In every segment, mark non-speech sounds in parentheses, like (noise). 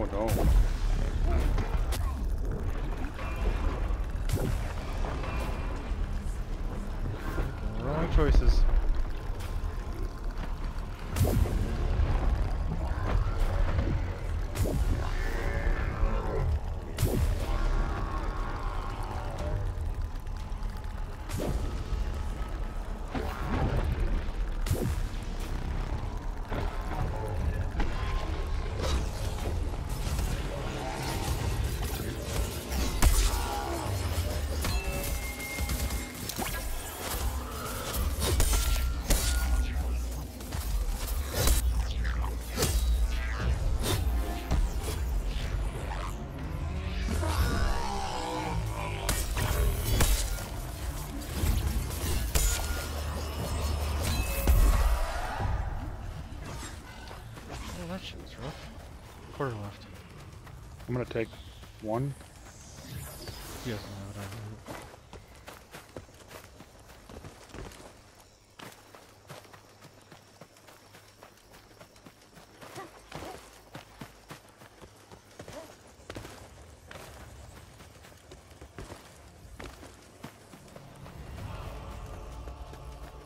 Oh no. Wrong choices. That shit was rough. Quarter left. I'm gonna take one. He doesn't know what I do.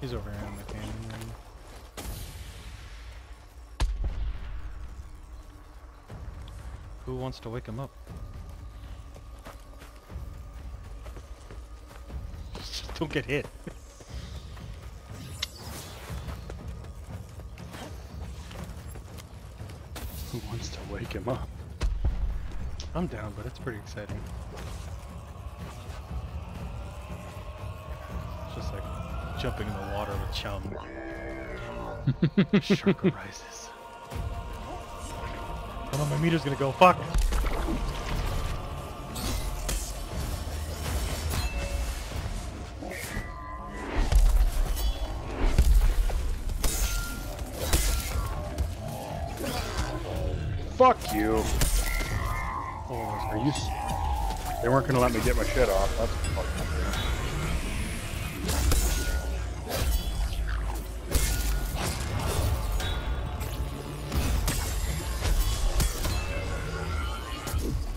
He's over here in the canyon. Who wants to wake him up? Just (laughs) don't get hit. Who wants to wake him up? I'm down, but it's pretty exciting. It's just like jumping in the water with chum. (laughs) Shark arises. Oh my meter's gonna go. Fuck! Fuck you. Oh, Are you? s- They weren't gonna let me get my shit off. That's fucking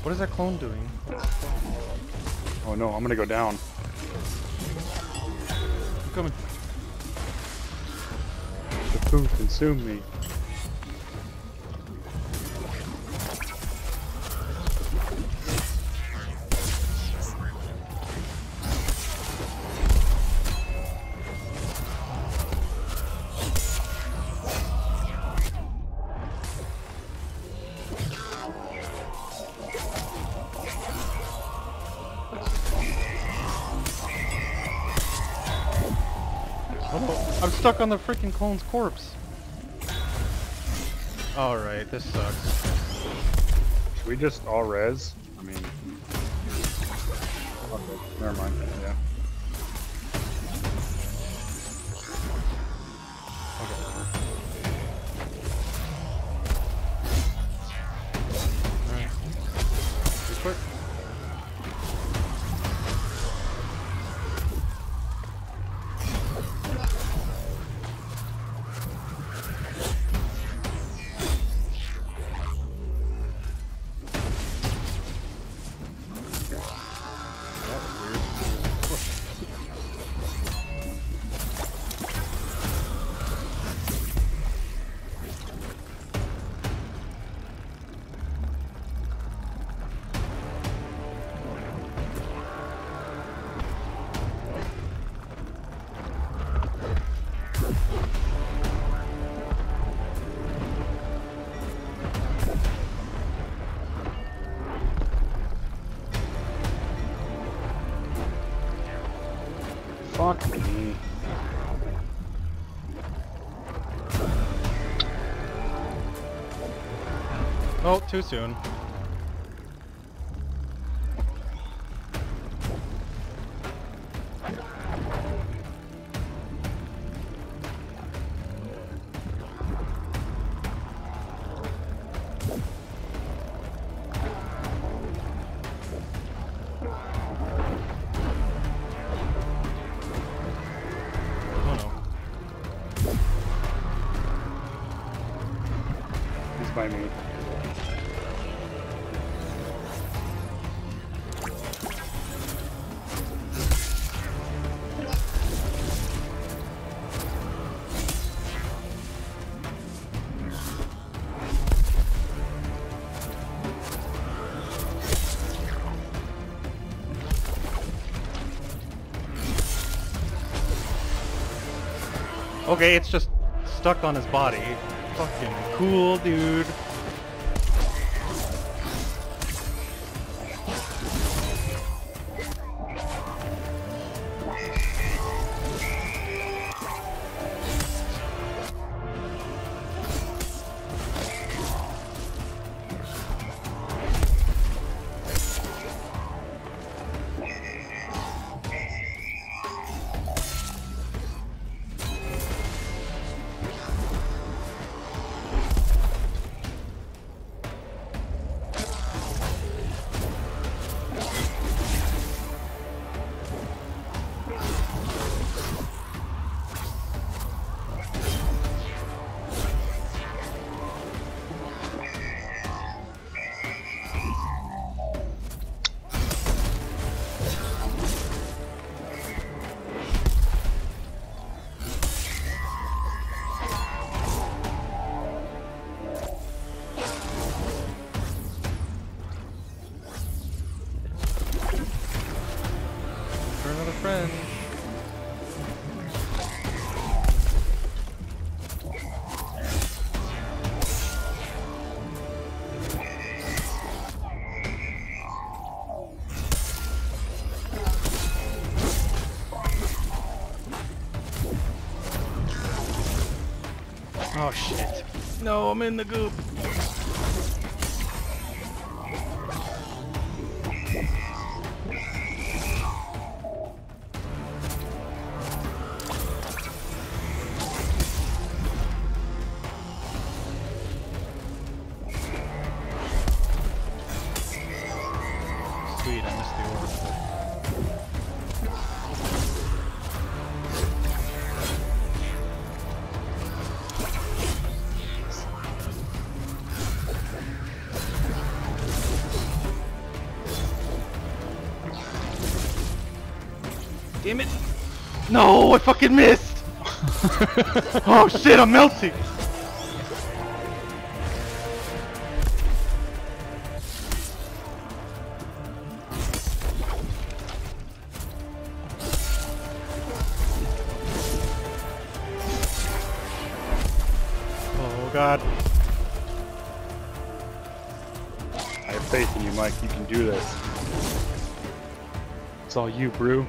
What is that clone doing? Oh no, I'm gonna go down. I'm coming. The poo consumed me. Oh, I'm stuck on the freaking clone's corpse. Alright, this sucks. Should we just all res? I mean, okay, never mind. Yeah. Oh, too soon. Oh by me. Okay, it's just stuck on his body. Fucking cool, dude. Another friend. Oh shit. No, I'm in the goop. I missed the orb. Damn it! No, I fucking missed! (laughs) oh shit, I'm melting! God. I have faith in you, Mike. You can do this. It's all you, Brew.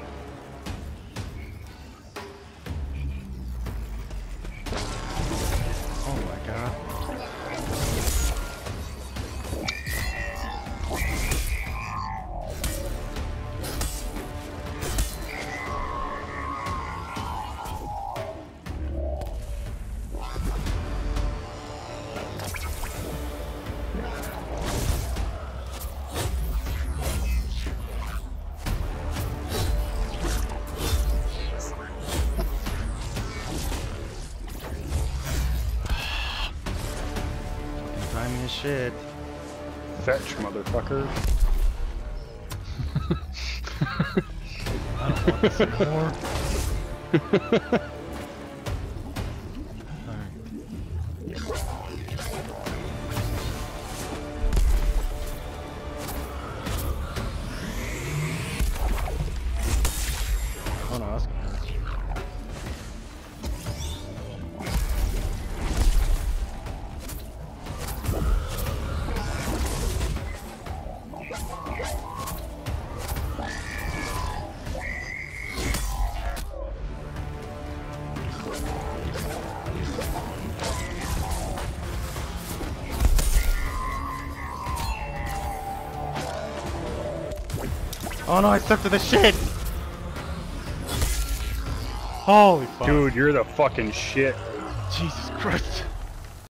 Shit. Fetch, motherfucker. (laughs) I don't want this anymore. (laughs) Oh no, I stuck to the shit! Holy fuck. Dude, you're the fucking shit. Jesus Christ.